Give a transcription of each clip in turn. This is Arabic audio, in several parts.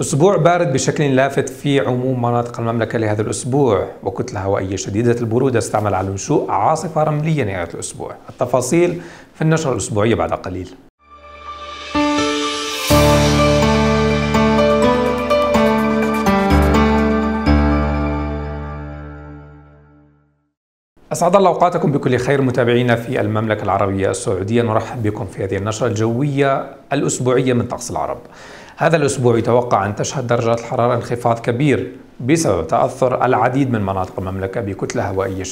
أسبوع بارد بشكل لافت في عموم مناطق المملكة لهذا الأسبوع وكتلة هوائية شديدة البرودة استعمل على نشوء عاصفة رملية نهاية الأسبوع. التفاصيل في النشرة الأسبوعية بعد قليل. أسعد الله أوقاتكم بكل خير متابعينا في المملكة العربية السعودية. نرحب بكم في هذه النشرة الجوية الأسبوعية من طقس العرب. هذا الأسبوع يتوقع أن تشهد درجات الحرارة انخفاض كبير بسبب تأثر العديد من مناطق المملكة بكتلة هوائية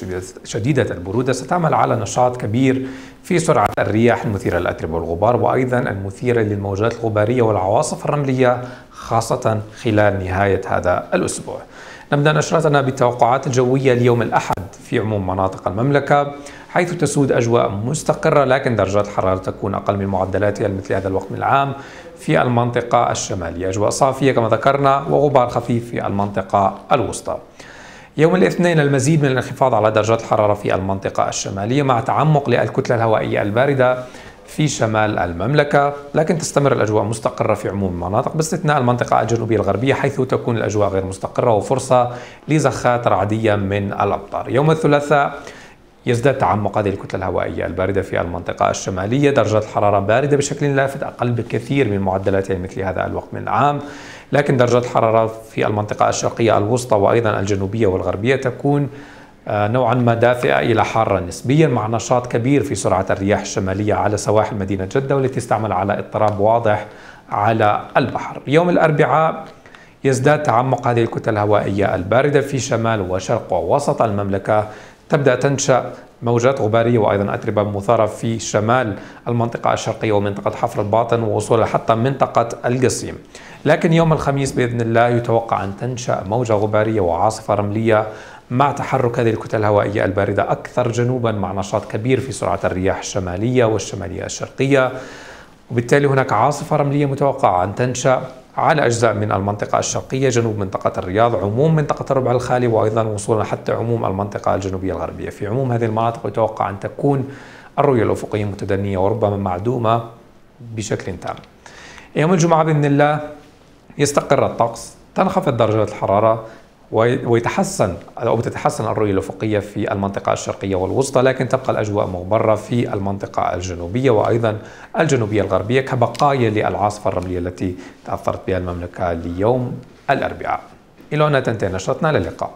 شديدة البرودة. ستعمل على نشاط كبير في سرعة الرياح المثيرة للأتربة والغبار وأيضا المثيرة للموجات الغبارية والعواصف الرملية خاصة خلال نهاية هذا الأسبوع. نبدأ نشرتنا بالتوقعات الجوية اليوم الأحد في عموم مناطق المملكة حيث تسود أجواء مستقرة لكن درجات الحرارة تكون أقل من معدلاتها مثل هذا الوقت من العام. في المنطقة الشمالية أجواء صافية كما ذكرنا وغبار خفيف في المنطقة الوسطى. يوم الاثنين المزيد من الانخفاض على درجات الحرارة في المنطقة الشمالية مع تعمق للكتلة الهوائية الباردة. في شمال المملكة لكن تستمر الأجواء مستقرة في عموم المناطق باستثناء المنطقة الجنوبية الغربية حيث تكون الأجواء غير مستقرة وفرصة لزخات رعدية من الأمطار يوم الثلاثاء يزداد تعمق هذه الكتلة الهوائية الباردة في المنطقة الشمالية. درجات الحرارة باردة بشكل لافت أقل بكثير من معدلاتها مثل هذا الوقت من العام. لكن درجات الحرارة في المنطقة الشرقية الوسطى وأيضا الجنوبية والغربية تكون نوعا ما دافئة إلى حارة نسبيا مع نشاط كبير في سرعة الرياح الشمالية على سواحل مدينة جدة والتي تستعمل على اضطراب واضح على البحر. يوم الأربعاء يزداد تعمق هذه الكتل الهوائية الباردة في شمال وشرق ووسط المملكة. تبدأ تنشأ موجات غبارية وأيضا أتربة مثارة في شمال المنطقة الشرقية ومنطقة حفر الباطن ووصولها حتى منطقة القصيم. لكن يوم الخميس بإذن الله يتوقع أن تنشأ موجة غبارية وعاصفة رملية مع تحرك هذه الكتل الهوائية الباردة أكثر جنوبا مع نشاط كبير في سرعة الرياح الشمالية والشمالية الشرقية. وبالتالي هناك عاصفة رملية متوقعة أن تنشأ على أجزاء من المنطقة الشرقية جنوب منطقة الرياض عموم منطقة الربع الخالي وأيضا وصولا حتى عموم المنطقة الجنوبية الغربية. في عموم هذه المناطق يتوقع أن تكون الرؤية الأفقية متدنية وربما معدومة بشكل تام. يوم الجمعة بإذن الله يستقر الطقس تنخفض درجات الحرارة ويتحسن أو بتتحسن الرؤية الأفقية في المنطقة الشرقية والوسطى لكن تبقى الأجواء مغبرة في المنطقة الجنوبية وأيضا الجنوبية الغربية كبقايا للعاصفة الرملية التي تأثرت بها المملكة ليوم الأربعاء. إلى هنا تنتهي نشرتنا للقاء.